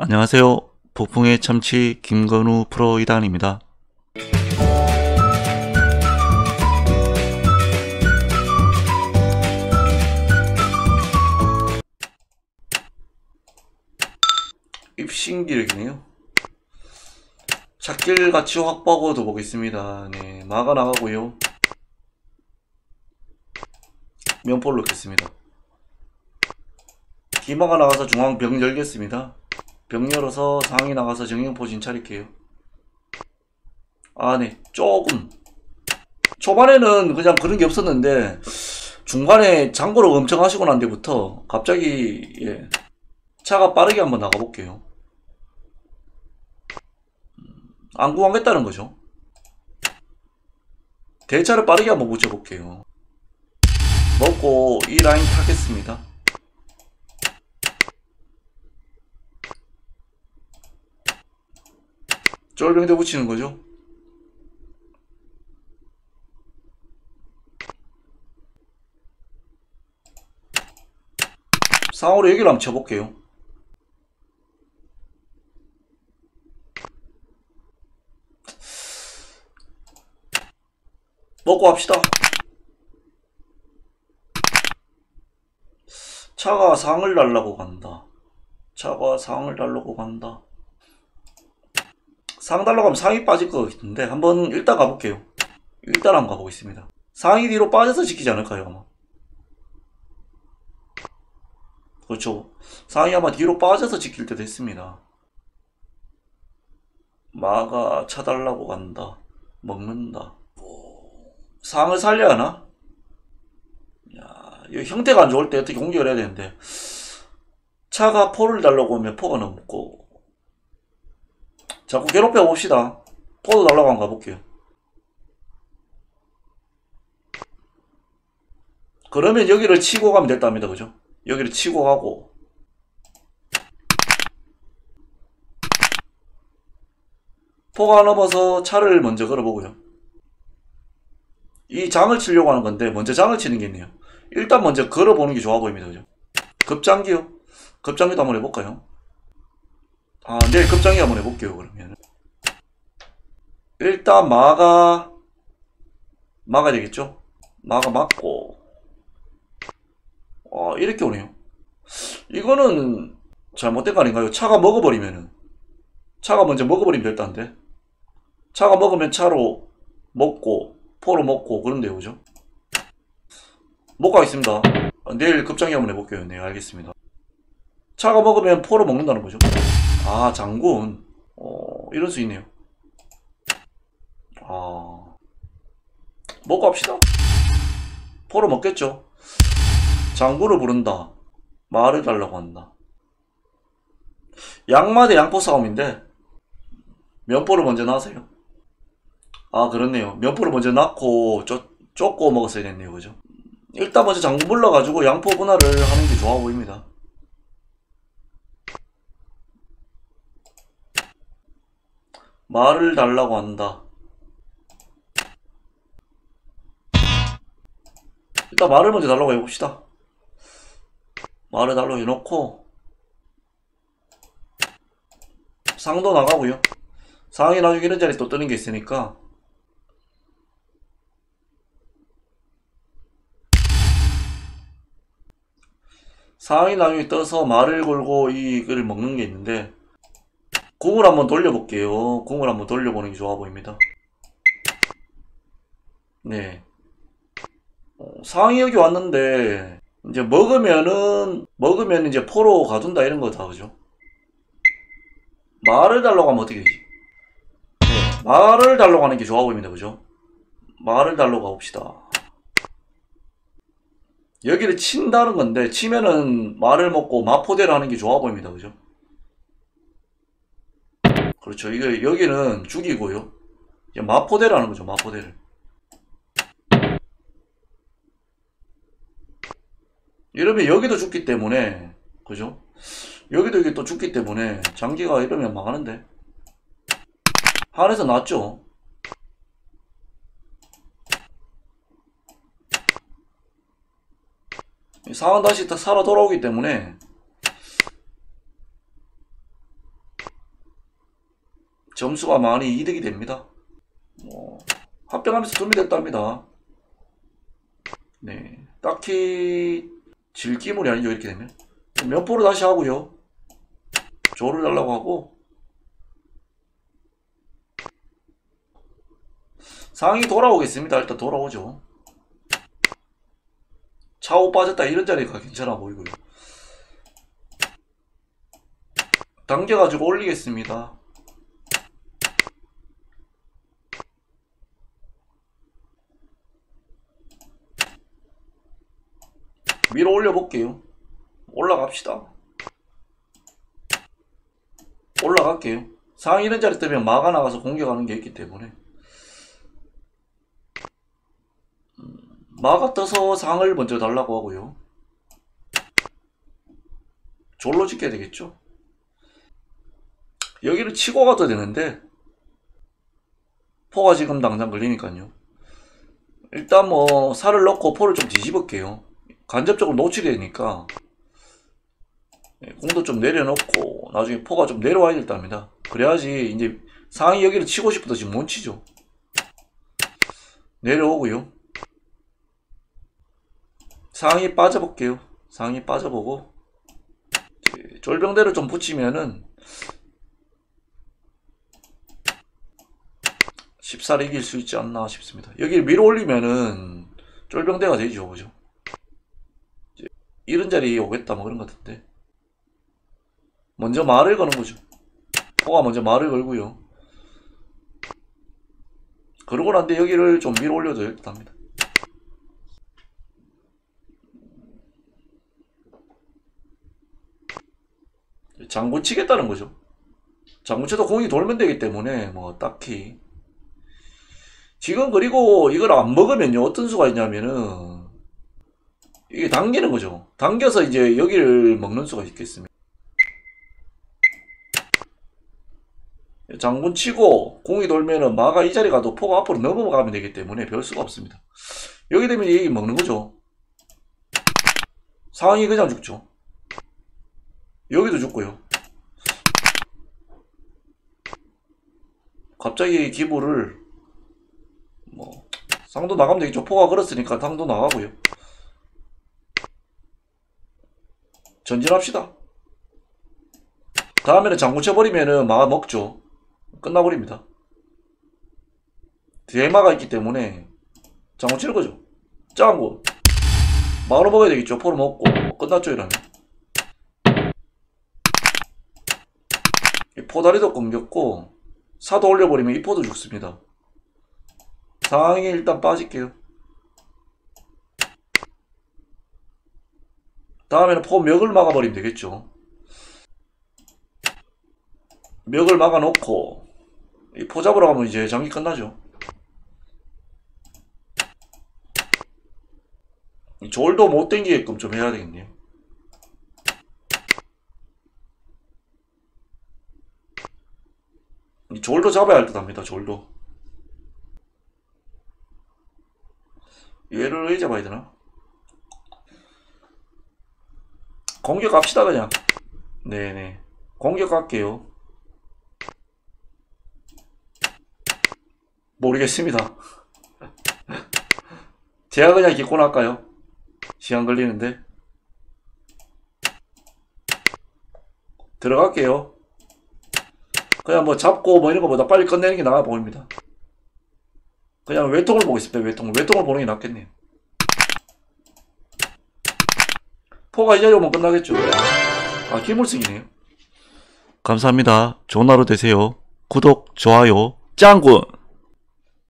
안녕하세요. 폭풍의 참치 김건우 프로 이단입니다. 입신기력이네요. 작길 가치 확보하고도 보겠습니다. 네, 마가 나가고요. 면포를 넣겠습니다. 기마가 나가서 중앙 병 열겠습니다. 병 열어서 상이 나가서 정형포진 차릴게요. 아, 네. 조금. 초반에는 그냥 그런 게 없었는데, 중간에 장고를 엄청 하시고 난 뒤부터 갑자기, 예. 차가 빠르게 한번 나가볼게요. 안 구하겠다는 거죠. 대차를 빠르게 한번 붙여볼게요. 먹고 이 라인 타겠습니다. 쫄병대 붙이는 거죠. 상으로 여기를 한번 쳐볼게요. 먹고 합시다. 차가 상을 달라고 간다. 차가 상을 달라고 간다. 상 달라고 하면 상이 빠질 것 같은데 한번 일단 가볼게요. 일단 한번 가보겠습니다. 상이 뒤로 빠져서 지키지 않을까요 아마? 그렇죠. 상이 아마 뒤로 빠져서 지킬 때도 있습니다. 마가 차달라고 간다. 먹는다. 상을 살려야 하나? 야, 이 형태가 안 좋을 때 어떻게 공격을 해야 되는데 차가 포를 달라고 하면 포가 넘고 자꾸 괴롭혀 봅시다. 포도 달라고 한번 가볼게요. 그러면 여기를 치고 가면 됐답니다. 그죠? 여기를 치고 가고 포가 넘어서 차를 먼저 걸어보고요. 이 장을 치려고 하는 건데 먼저 장을 치는 게 있네요. 일단 먼저 걸어보는 게 좋아 보입니다. 그죠? 급장기요. 급장기도 한번 해볼까요? 아, 내일 급장기 한번 해볼게요. 그러면 일단 마가 막아야 되겠죠? 마가 맞고 어, 이렇게 오네요. 이거는 잘못된 거 아닌가요? 차가 먹어버리면은 차가 먼저 먹어버리면 될다는데 차가 먹으면 차로 먹고 포로 먹고 그런데요 그죠? 못 가겠습니다 내일 급장기 한번 해볼게요 네 알겠습니다 차가 먹으면 포로 먹는다는 거죠 아 장군. 어 이럴 수 있네요. 아. 먹고 합시다. 포로 먹겠죠? 장군을 부른다. 말을 달라고 한다. 양마 대 양포 싸움인데 면포를 먼저 나세요. 아 그렇네요. 면포를 먼저 낳고 쪼, 쫓고 먹었어야 됐네요. 그죠? 일단 먼저 장군 불러가지고 양포 분할을 하는 게 좋아 보입니다 말을 달라고 한다. 일단 말을 먼저 달라고 해봅시다. 말을 달라고 해놓고 상도 나가고요. 상이 나중에 이런 자리 또 뜨는 게 있으니까 상이 나중에 떠서 말을 걸고 이걸 먹는 게 있는데 공을 한번 돌려볼게요. 공을 한번 돌려보는 게 좋아 보입니다. 네. 어, 상이 여기 왔는데 이제 먹으면은 먹으면 이제 포로 가둔다 이런 거다 그죠? 말을 달라고 하면 어떻게 되지? 네, 말을 달라고 하는 게 좋아 보입니다 그죠? 말을 달라고 가봅시다. 여기를 친다는 건데 치면은 말을 먹고 마포대를 하는 게 좋아 보입니다. 그죠? 그렇죠. 이거 여기는 죽이고요. 이제 마포대를 하는 거죠. 마포대를. 이러면 여기도 죽기 때문에 그죠? 여기도 이게 또 죽기 때문에 장기가 이러면 망하는데 한에서 낫죠. 상황 다시 살아 돌아오기 때문에 점수가 많이 이득이 됩니다. 뭐 합병하면서 도움이 됐답니다. 네, 딱히 질기물이 아니죠 이렇게 되면 면포로 다시 하고요. 조를 달라고 하고 상이 돌아오겠습니다. 일단 돌아오죠. 차오 빠졌다 이런 자리가 괜찮아 보이고요. 당겨가지고 올리겠습니다. 위로 올려볼게요. 올라갑시다. 올라갈게요. 상위 이런 자리 뜨면 마가 나가서 공격하는 게 있기 때문에 음, 마가 떠서 상을 먼저 달라고 하고요. 졸로 지켜야 되겠죠. 여기를 치고 가도 되는데 포가 지금 당장 걸리니까요. 일단 뭐 살을 넣고 포를 좀 뒤집을게요. 간접적으로 노출이 되니까 예, 공도 좀 내려놓고 나중에 포가 좀 내려와야 될 답니다. 그래야지 이제 상위 여기를 치고 싶어도 지금 못 치죠. 내려오고요. 상위 빠져볼게요. 상위 빠져보고 졸병대로 좀 붙이면은 14를 이길 수 있지 않나 싶습니다. 여기 위로 올리면은 쫄병대가 되죠, 그죠? 이런 자리에 오겠다, 뭐 그런 것 같은데. 먼저 말을 거는 거죠. 포가 먼저 말을 걸고요. 그러고 난데 여기를 좀 위로 올려줘야 합니다. 장군 치겠다는 거죠. 장군 쳐도 공이 돌면 되기 때문에 뭐 딱히 지금 그리고 이걸 안 먹으면요 어떤 수가 있냐면은 이게 당기는 거죠. 당겨서 이제 여기를 먹는 수가 있겠습니다. 장군 치고 공이 돌면은 마가 이 자리 가도 포가 앞으로 넘어가면 되기 때문에 별 수가 없습니다. 여기 되면 얘기 먹는 거죠. 상황이 그냥 죽죠. 여기도 죽고요. 갑자기 기부를 뭐 상도 나가면 되겠죠. 포가 걸었으니까 상도 나가고요. 전진합시다. 다음에는 장구 쳐버리면은 마가 먹죠. 끝나버립니다. 대마가 있기 때문에 장구 치는 거죠. 짱구. 마로 먹어야 되겠죠. 포로 먹고 끝났죠 이러면. 포다리도 끊겼고 사도 올려버리면 이 포도 죽습니다. 상황에 일단 빠질게요. 다음에는 포 멱을 막아버리면 되겠죠. 멱을 막아놓고 이포 잡으러 가면 이제 장기 끝나죠. 졸도 못 땡기게끔 좀 해야 되겠네요. 졸도 잡아야 할 듯 합니다. 졸도. 얘를 왜 잡아야 되나? 공격 갑시다 그냥 네네 공격 갈게요 모르겠습니다 제가 그냥 기권 할까요? 시간 걸리는데 들어갈게요 그냥 뭐 잡고 뭐 이런 거보다 빨리 끝내는 게 나아 보입니다 그냥 외통을 보고 있습니다. 외통을. 외통을 보는 게 낫겠네요. 포가 이 자리 오면 끝나겠죠. 아, 기물승이네요. 감사합니다. 좋은 하루 되세요. 구독, 좋아요, 짱군!